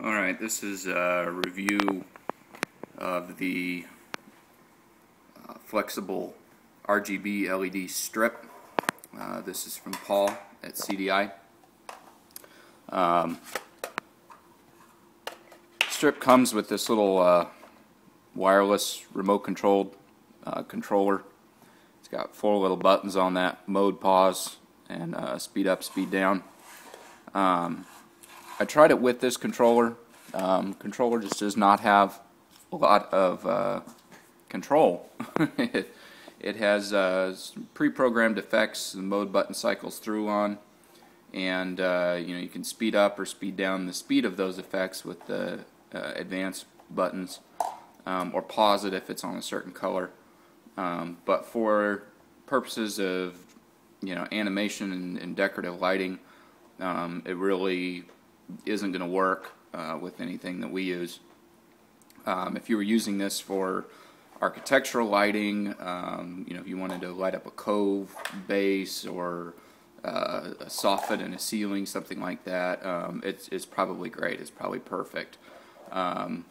Alright, this is a review of the uh, flexible RGB LED strip. Uh, this is from Paul at CDI. Um, strip comes with this little uh, wireless remote controlled uh, controller. It's got four little buttons on that, mode, pause, and uh, speed up, speed down. Um, I tried it with this controller. Um, controller just does not have a lot of uh, control. it, has uh, pre-programmed effects the mode button cycles through on and uh, you know you can speed up or speed down the speed of those effects with the uh, advanced buttons um, or pause it if it's on a certain color um, but for purposes of you know animation and, and decorative lighting um, it really isn't going to work uh, with anything that we use. Um, if you were using this for architectural lighting, um, you know, if you wanted to light up a cove base or uh, a soffit in a ceiling, something like that, um, it's, it's probably great. It's probably perfect. Um,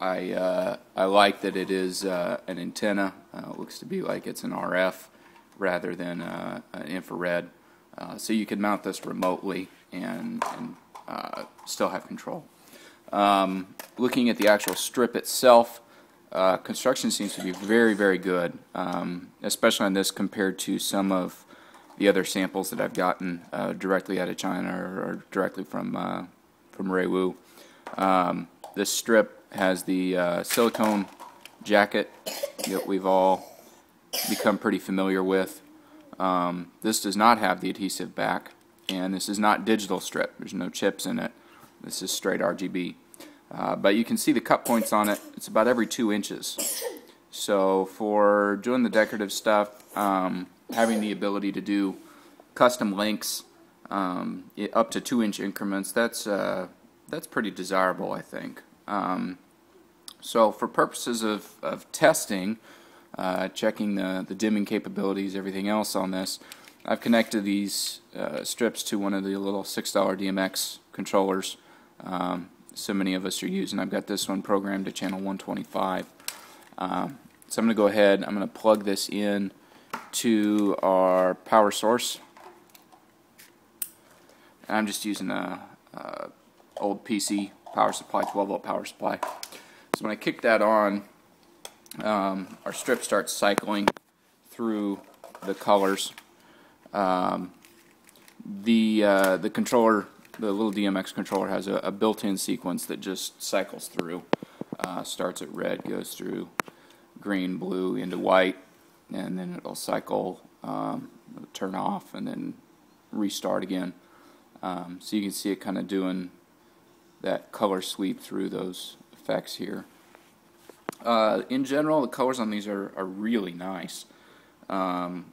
I, uh, I like that it is uh, an antenna. Uh, it looks to be like it's an RF rather than uh, an infrared. Uh, so you can mount this remotely and, and uh, still have control. Um, looking at the actual strip itself, uh, construction seems to be very, very good, um, especially on this compared to some of the other samples that I've gotten uh, directly out of China or, or directly from uh, from Raywu. Um, this strip has the uh, silicone jacket that we've all become pretty familiar with. Um, this does not have the adhesive back, and this is not digital strip. There's no chips in it. This is straight RGB. Uh, but you can see the cut points on it. It's about every two inches. So for doing the decorative stuff, um, having the ability to do custom links um, up to two inch increments, that's uh, that's pretty desirable, I think. Um, so for purposes of, of testing, uh, checking the, the dimming capabilities, everything else on this, I've connected these uh, strips to one of the little $6 DMX controllers um, so many of us are using. I've got this one programmed to channel 125. Um, so I'm going to go ahead, I'm going to plug this in to our power source. And I'm just using a, a old PC power supply, 12 volt power supply. So when I kick that on, um, our strip starts cycling through the colors. Um, the uh, the controller, the little DMX controller, has a, a built-in sequence that just cycles through. Uh, starts at red, goes through green, blue into white, and then it'll cycle, um, it'll turn off, and then restart again. Um, so you can see it kind of doing that color sweep through those effects here. Uh, in general, the colors on these are, are really nice. Um,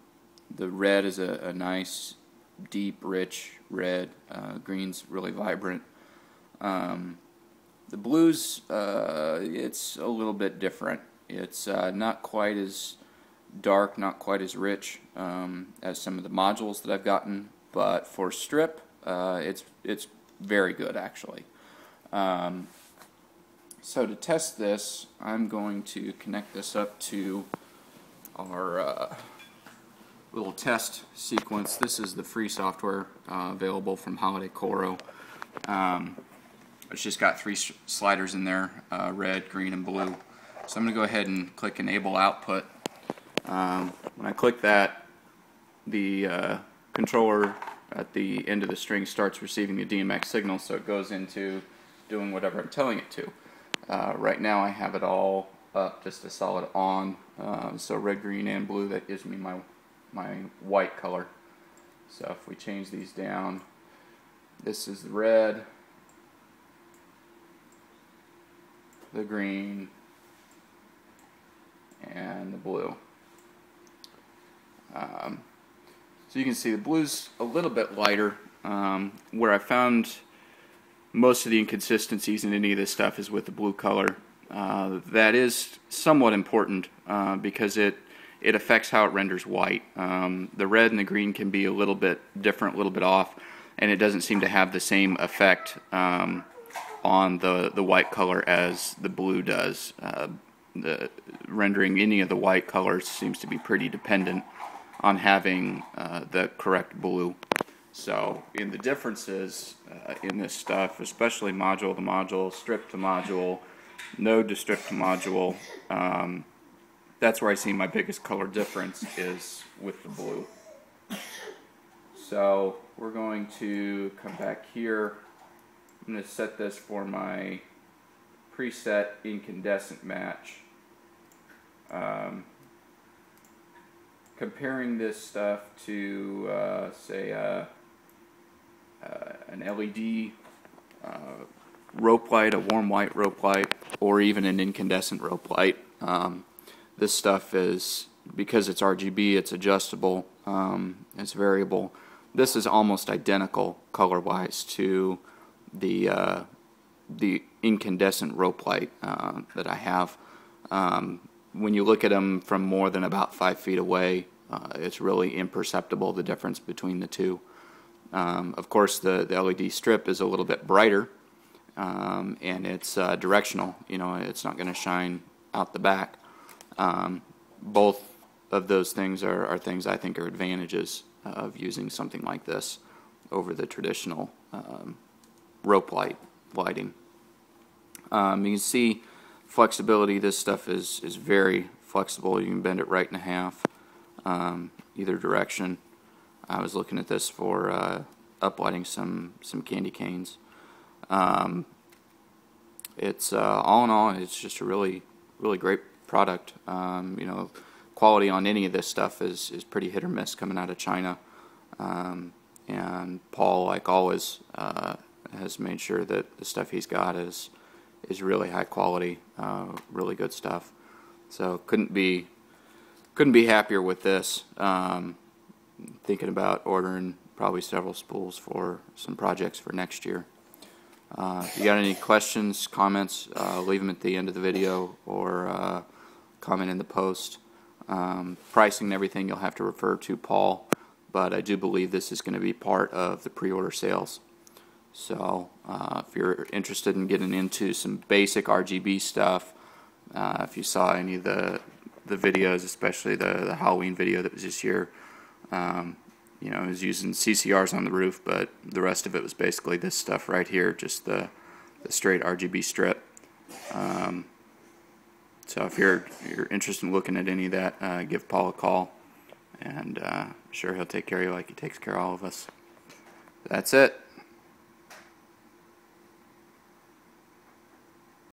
the red is a, a, nice, deep, rich red. Uh, green's really vibrant. Um, the blues, uh, it's a little bit different. It's uh, not quite as dark, not quite as rich um, as some of the modules that I've gotten, but for strip, uh, it's it's very good actually. Um, so to test this, I'm going to connect this up to our uh, little test sequence. This is the free software uh, available from Holiday Coro. Um, it's just got three sliders in there, uh, red, green, and blue. So I'm going to go ahead and click Enable Output. Um, when I click that, the uh, controller at the end of the string starts receiving the DMX signal, so it goes into doing whatever I'm telling it to. Uh, right now I have it all up just a solid on. Um, so red, green, and blue, that gives me my, my white color. So if we change these down, this is the red, the green, and the blue. Um, so you can see the blue's a little bit lighter. Um, where I found most of the inconsistencies in any of this stuff is with the blue color. Uh, that is somewhat important uh, because it it affects how it renders white. Um, the red and the green can be a little bit different, a little bit off, and it doesn't seem to have the same effect um, on the, the white color as the blue does. Uh, the rendering any of the white colors seems to be pretty dependent on having uh, the correct blue. So in the differences uh, in this stuff, especially module to module, strip to module, node to strip to module, um, that's where I see my biggest color difference is with the blue. So we're going to come back here. I'm going to set this for my preset incandescent match. Um, comparing this stuff to, uh, say, uh, uh, an LED uh, rope light, a warm white rope light, or even an incandescent rope light. Um, this stuff is, because it's RGB, it's adjustable, um, it's variable. This is almost identical color-wise to the uh, the incandescent rope light uh, that I have. Um, when you look at them from more than about five feet away, uh, it's really imperceptible the difference between the two. Um, of course, the, the LED strip is a little bit brighter, um, and it's uh, directional. You know, it's not going to shine out the back. Um, both of those things are, are things I think are advantages of using something like this over the traditional um, rope light lighting. Um, you can see flexibility. This stuff is is very flexible. You can bend it right in half, um, either direction. I was looking at this for uh, uplighting some some candy canes. Um, it's uh, all in all, it's just a really really great product. Um, you know, quality on any of this stuff is is pretty hit or miss coming out of China. Um, and Paul, like always, uh, has made sure that the stuff he's got is is really high quality, uh, really good stuff. So couldn't be couldn't be happier with this. Um, thinking about ordering probably several spools for some projects for next year. Uh, if you got any questions, comments, uh, leave them at the end of the video or uh, comment in the post. Um, pricing and everything you'll have to refer to Paul, but I do believe this is going to be part of the pre-order sales. So uh, if you're interested in getting into some basic RGB stuff, uh, if you saw any of the the videos, especially the, the Halloween video that was this year, um, you know, I was using CCRs on the roof, but the rest of it was basically this stuff right here, just the, the straight RGB strip. Um, so if you're you're interested in looking at any of that, uh, give Paul a call, and uh, I'm sure he'll take care of you like he takes care of all of us. That's it.